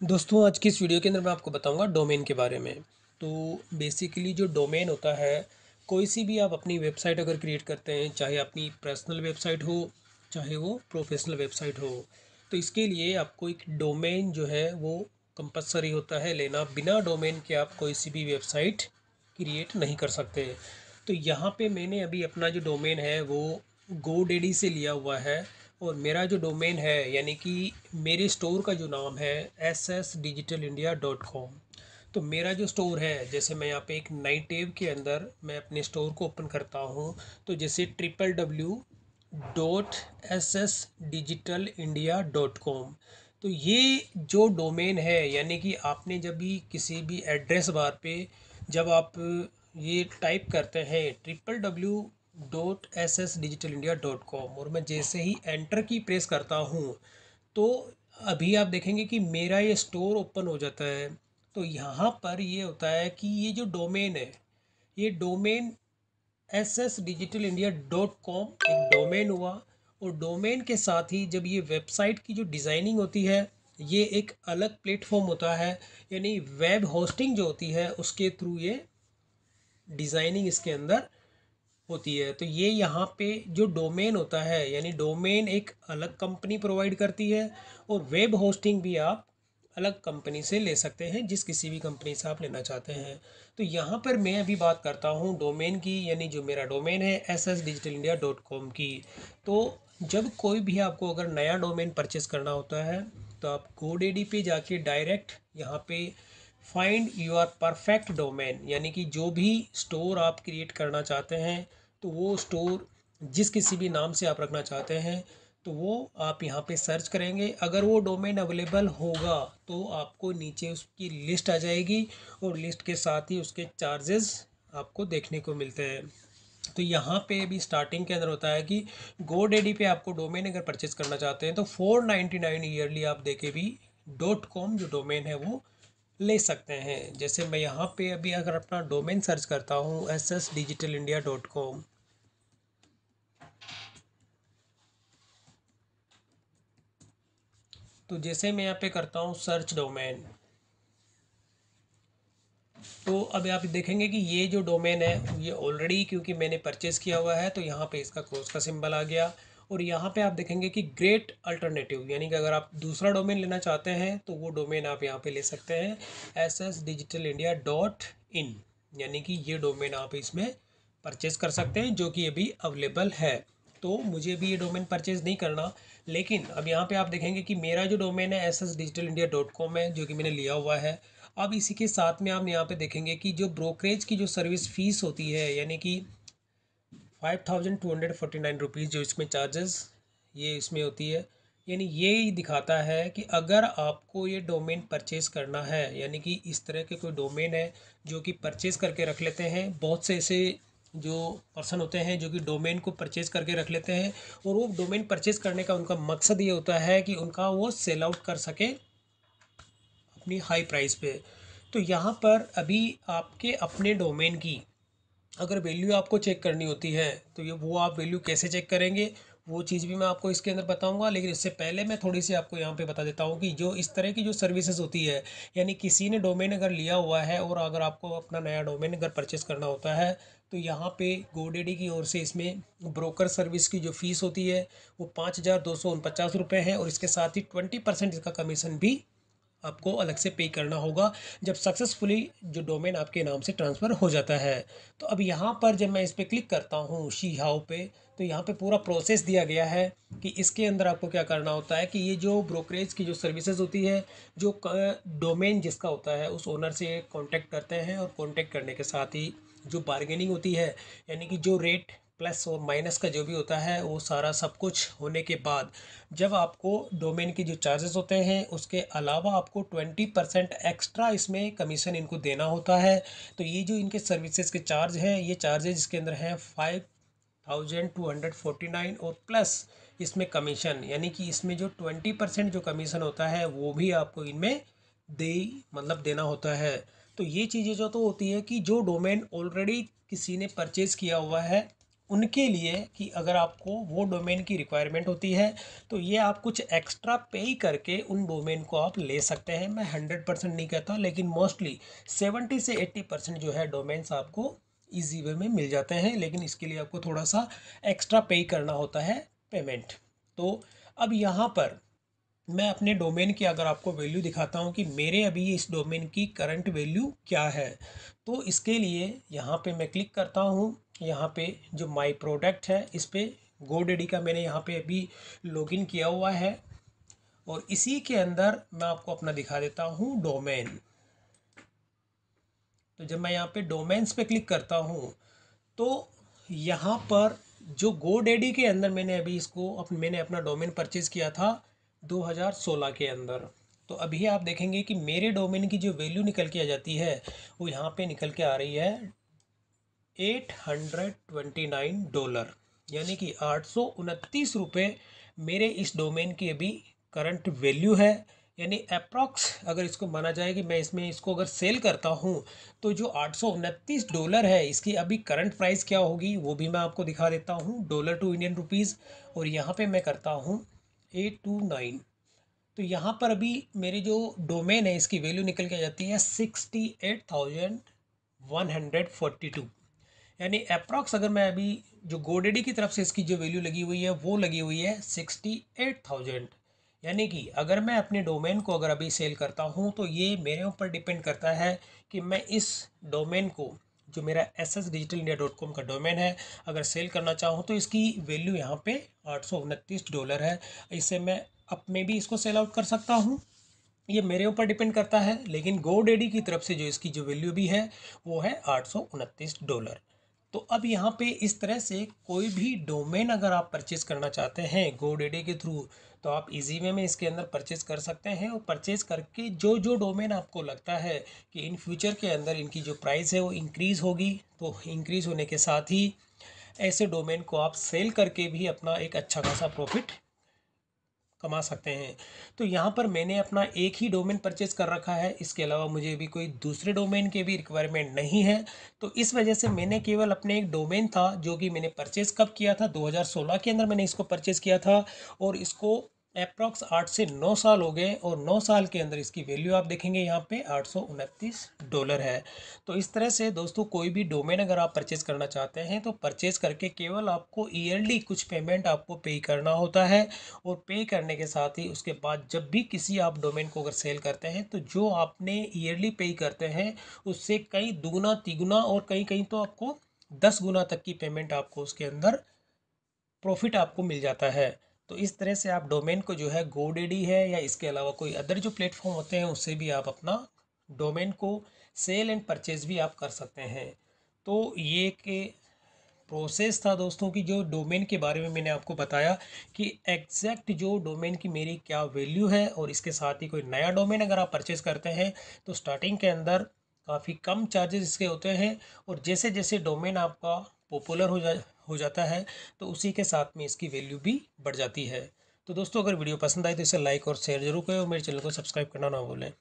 दोस्तों, आज की इस वीडियो के अंदर मैं आपको बताऊँगा डोमेन के बारे में। तो बेसिकली जो डोमेन होता है, कोई सी भी आप अपनी वेबसाइट अगर क्रिएट करते हैं, चाहे अपनी पर्सनल वेबसाइट हो, चाहे वो प्रोफेशनल वेबसाइट हो तो इसके लिए आपको एक डोमेन जो है वो कंपलसरी होता है लेना। बिना डोमेन के आप कोई सी भी वेबसाइट क्रिएट नहीं कर सकते। तो यहाँ पे मैंने अभी अपना जो डोमेन है, वो गो डेडी से लिया हुआ है। और मेरा जो डोमेन है, यानी कि मेरे स्टोर का जो नाम है S S digital India dot com तो मेरा जो स्टोर है, जैसे मैं यहाँ पे एक नई टेब के अंदर मैं अपने स्टोर को ओपन करता हूँ तो जैसे triple W dot S S digital India dot com तो ये जो डोमेन है, यानी कि आपने जब भी किसी भी एड्रेस बार पे जब आप ये टाइप करते हैं triple W dot S S digital India dot com और मैं जैसे ही एंटर की प्रेस करता हूँ तो अभी आप देखेंगे कि मेरा ये स्टोर ओपन हो जाता है। तो यहाँ पर ये होता है कि ये जो डोमेन है, ये domain S S digital India dot com एक डोमेन हुआ और डोमेन के साथ ही जब ये वेबसाइट की जो डिज़ाइनिंग होती है, ये एक अलग प्लेटफॉर्म होता है, यानी वेब होस्टिंग जो होती है, उसके थ्रू ये डिज़ाइनिंग इसके अंदर होती है। तो ये यहाँ पे जो डोमेन होता है, यानी डोमेन एक अलग कंपनी प्रोवाइड करती है और वेब होस्टिंग भी आप अलग कंपनी से ले सकते हैं, जिस किसी भी कंपनी से आप लेना चाहते हैं। तो यहाँ पर मैं अभी बात करता हूँ डोमेन की, यानी जो मेरा डोमेन है S S digital India dot com की। तो जब कोई भी आपको अगर नया डोमेन परचेस करना होता है तो आप गोडेडी पे जाके डायरेक्ट यहाँ पे फाइंड योर परफेक्ट डोमेन यानी कि जो भी स्टोर आप क्रिएट करना चाहते हैं तो वो स्टोर जिस किसी भी नाम से आप रखना चाहते हैं तो वो आप यहाँ पे सर्च करेंगे। अगर वो डोमेन अवेलेबल होगा तो आपको नीचे उसकी लिस्ट आ जाएगी और लिस्ट के साथ ही उसके चार्जेस आपको देखने को मिलते हैं। तो यहाँ पे भी स्टार्टिंग के अंदर होता है कि गो डेडी पे आपको डोमेन अगर परचेज करना चाहते हैं तो फोर नाइन्टी नाइन ईयरली आप देखे भी डॉट कॉम जो डोमेन है वो ले सकते हैं। जैसे मैं यहाँ पे अभी अगर अपना डोमेन सर्च करता हूँ S S digital India dot com तो जैसे मैं यहाँ पे करता हूँ सर्च डोमेन तो अब आप देखेंगे कि ये जो डोमेन है, ये ऑलरेडी क्योंकि मैंने परचेज़ किया हुआ है तो यहाँ पे इसका क्रॉस का सिंबल आ गया। और यहाँ पे आप देखेंगे कि ग्रेट अल्टरनेटिव यानी कि अगर आप दूसरा डोमेन लेना चाहते हैं तो वो डोमेन आप यहाँ पे ले सकते हैं S S digital India dot in यानी कि ये डोमेन आप इसमें परचेज कर सकते हैं, जो कि अभी अवेलेबल है। तो मुझे भी ये डोमेन परचेज नहीं करना, लेकिन अब यहाँ पे आप देखेंगे कि मेरा जो डोमेन है S S digital India dot com है, जो कि मैंने लिया हुआ है। अब इसी के साथ में आप यहाँ पे देखेंगे कि जो ब्रोकरेज की जो सर्विस फ़ीस होती है, यानी कि five thousand two hundred forty nine rupees जो इसमें चार्जेस ये इसमें होती है। यानी ये ही दिखाता है कि अगर आपको ये डोमेन परचेज़ करना है, यानी कि इस तरह के कोई डोमेन है जो कि परचेज़ करके रख लेते हैं, बहुत से ऐसे जो पर्सन होते हैं जो कि डोमेन को परचेज़ करके रख लेते हैं, और वो डोमेन परचेज़ करने का उनका मकसद ये होता है कि उनका वो सेल आउट कर सके अपनी हाई प्राइस पे। तो यहाँ पर अभी आपके अपने डोमेन की अगर वैल्यू आपको चेक करनी होती है तो ये वो आप वैल्यू कैसे चेक करेंगे, वो चीज़ भी मैं आपको इसके अंदर बताऊँगा। लेकिन इससे पहले मैं थोड़ी सी आपको यहाँ पे बता देता हूँ कि जो इस तरह की जो सर्विसेज़ होती है, यानी किसी ने डोमेन अगर लिया हुआ है और अगर आपको अपना नया डोमेन अगर परचेस करना होता है तो यहाँ पे गोडेडी की ओर से इसमें ब्रोकर सर्विस की जो फ़ीस होती है, वो पाँच हज़ार दो सौ उनपचास रुपये है और इसके साथ ही ट्वेंटी परसेंट इसका कमीशन भी आपको अलग से पे करना होगा। जब सक्सेसफुली जो डोमेन आपके नाम से ट्रांसफ़र हो जाता है तो अब यहाँ पर जब मैं इस पर क्लिक करता हूँ शी हाउ पे तो यहाँ पे पूरा प्रोसेस दिया गया है कि इसके अंदर आपको क्या करना होता है कि ये जो ब्रोकरेज की जो सर्विसेज़ होती है, जो डोमेन जिसका होता है, उस ओनर से कांटेक्ट करते हैं और कांटेक्ट करने के साथ ही जो बारगेनिंग होती है, यानी कि जो रेट प्लस और माइनस का जो भी होता है, वो सारा सब कुछ होने के बाद जब आपको डोमेन के जो चार्जेस होते हैं, उसके अलावा आपको ट्वेंटी परसेंट एक्स्ट्रा इसमें कमीशन इनको देना होता है। तो ये जो इनके सर्विसेज़ के चार्ज हैं, ये चार्जेज इसके अंदर हैं five thousand two hundred forty nine और प्लस इसमें कमीशन, यानी कि इसमें जो ट्वेंटी परसेंट जो कमीशन होता है, वो भी आपको इनमें दे मतलब देना होता है। तो ये चीज़ें जो तो होती है कि जो डोमेन ऑलरेडी किसी ने परचेज़ किया हुआ है उनके लिए कि अगर आपको वो डोमेन की रिक्वायरमेंट होती है तो ये आप कुछ एक्स्ट्रा पे करके उन डोमेन को आप ले सकते हैं। मैं हंड्रेड परसेंट नहीं कहता, लेकिन मोस्टली सेवेंटी से एट्टी परसेंट जो है डोमेन्स आपको ईजी वे में मिल जाते हैं। लेकिन इसके लिए आपको थोड़ा सा एक्स्ट्रा पे करना होता है पेमेंट तो अब यहाँ पर मैं अपने डोमेन की अगर आपको वैल्यू दिखाता हूँ कि मेरे अभी इस डोमेन की करंट वैल्यू क्या है तो इसके लिए यहाँ पे मैं क्लिक करता हूँ। यहाँ पे जो माय प्रोडक्ट है इस पर गोडेडी का मैंने यहाँ पे अभी लॉगिन किया हुआ है। और इसी के अंदर मैं आपको अपना दिखा देता हूँ डोमेन तो जब मैं यहाँ पे डोमेन्स पे क्लिक करता हूँ तो यहाँ पर जो गोडेडी के अंदर मैंने अभी इसको अप, मैंने अपना डोमेन परचेज़ किया था 2016 के अंदर। तो अभी आप देखेंगे कि मेरे डोमेन की जो वैल्यू निकल के आ जाती है, वो यहाँ पे निकल के आ रही है eight hundred twenty nine dollar. यानी कि आठ सौ उनतीस रुपये मेरे इस डोमेन की अभी करंट वैल्यू है। यानी अप्रॉक्स अगर इसको माना जाए कि मैं इसमें इसको अगर सेल करता हूँ तो जो आठ सौ उनतीस डॉलर है, इसकी अभी करंट प्राइस क्या होगी, वो भी मैं आपको दिखा देता हूँ। Dollar to Indian rupees. और यहाँ पे मैं करता हूँ एट टू नाइन। तो यहाँ पर अभी मेरी जो डोमेन है, इसकी वैल्यू निकल के आ जाती है sixty eight thousand one hundred forty two यानी अप्रॉक्स अगर मैं अभी जो गोडेडी की तरफ़ से इसकी जो वैल्यू लगी हुई है, वो लगी हुई है सिक्सटी एट थाउज़ेंड यानी कि अगर मैं अपने डोमेन को अगर अभी सेल करता हूँ तो ये मेरे ऊपर डिपेंड करता है कि मैं इस डोमेन को जो मेरा S S digital India dot com का डोमेन है, अगर सेल करना चाहूँ तो इसकी वैल्यू यहाँ पे आठ सौ उनतीस डॉलर है। इससे मैं अपने भी इसको सेल आउट कर सकता हूँ। ये मेरे ऊपर डिपेंड करता है, लेकिन गो डेडी की तरफ़ से जो इसकी जो वैल्यू भी है, वो है आठ सौ उनतीस डॉलर तो अब यहाँ पे इस तरह से कोई भी डोमेन अगर आप परचेज़ करना चाहते हैं गोडेडे के थ्रू तो आप इजी वे में इसके अंदर परचेज़ कर सकते हैं। और परचेज़ करके जो जो डोमेन आपको लगता है कि इन फ्यूचर के अंदर इनकी जो प्राइस है वो इंक्रीज़ होगी तो इंक्रीज़ होने के साथ ही ऐसे डोमेन को आप सेल करके भी अपना एक अच्छा खासा प्रॉफिट कमा सकते हैं। तो यहाँ पर मैंने अपना एक ही डोमेन परचेज कर रखा है। इसके अलावा मुझे भी कोई दूसरे डोमेन के भी रिक्वायरमेंट नहीं है। तो इस वजह से मैंने केवल अपने एक डोमेन था, जो कि मैंने परचेज़ कब किया था? 2016 के अंदर मैंने इसको परचेज़ किया था और इसको अप्रॉक्स आठ से नौ साल हो गए और नौ साल के अंदर इसकी वैल्यू आप देखेंगे, यहाँ पे आठ सौ उनतीस डॉलर है। तो इस तरह से दोस्तों, कोई भी डोमेन अगर आप परचेज़ करना चाहते हैं तो परचेज़ करके केवल आपको ईयरली कुछ पेमेंट आपको पे करना होता है और पे करने के साथ ही उसके बाद जब भी किसी आप डोमेन को अगर सेल करते हैं तो जो आपने ईयरली पे करते हैं, उससे कई दुगुना, तिगुना और कहीं कहीं तो आपको दस गुना तक की पेमेंट आपको उसके अंदर प्रॉफिट आपको मिल जाता है। तो इस तरह से आप डोमेन को जो है गोडेडी है या इसके अलावा कोई अदर जो प्लेटफॉर्म होते हैं, उससे भी आप अपना डोमेन को सेल एंड परचेज भी आप कर सकते हैं। तो ये एक प्रोसेस था दोस्तों की जो डोमेन के बारे में मैंने आपको बताया कि एग्जैक्ट जो डोमेन की मेरी क्या वैल्यू है और इसके साथ ही कोई नया डोमेन अगर आप परचेज़ करते हैं तो स्टार्टिंग के अंदर काफ़ी कम चार्जेस इसके होते हैं और जैसे जैसे डोमेन आपका पॉपुलर हो जा हो जाता है तो उसी के साथ में इसकी वैल्यू भी बढ़ जाती है। तो दोस्तों, अगर वीडियो पसंद आए तो इसे लाइक और शेयर ज़रूर करें और मेरे चैनल को सब्सक्राइब करना ना भूलें।